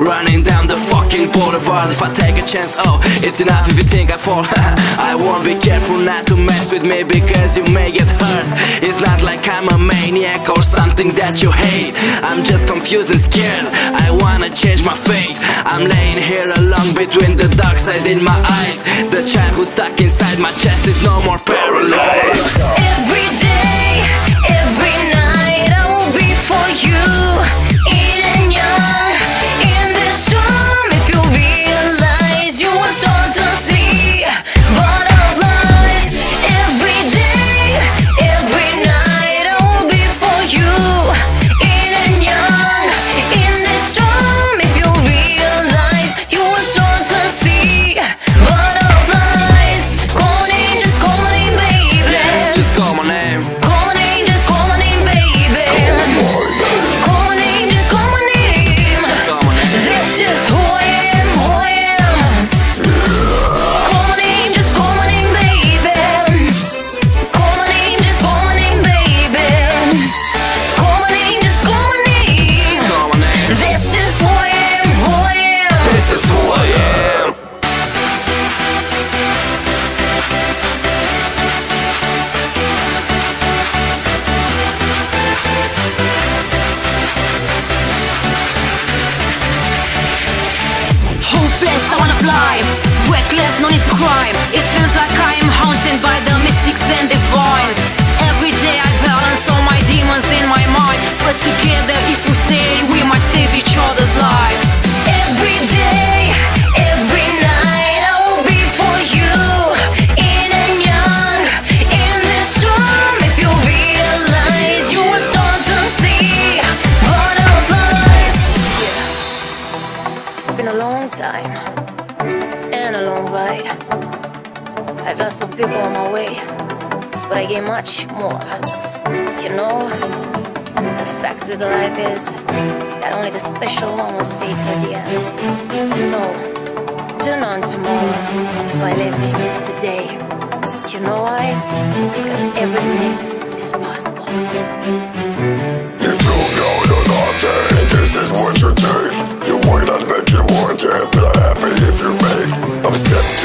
running down the fucking boulevard If I take a chance, oh, it's enough if you think I fall. I won't be careful not to mess with me because you may get hurt. It's not like I'm a maniac or something that you hate. I'm just confused and scared, I wanna change my fate. I'm laying here alone between the dark side in my eyes. The child who's stuck inside my chest is no more paralyzed fly. Reckless, no need to crime. It feels like I am haunted by the mystics and divine. Every day I balance all my demons in my mind. But together, if we stay, we might save each other's life. Every day, every night, I will be for you. Yin and Yang, in this storm. If you realize, you will start to see butterflies. It's been a long time and a long ride. I've lost some people on my way, but I gained much more. You know, the fact with life is that only the special one will see till the end. So, turn on tomorrow by living today. You know why? Because everything is possible. I'm a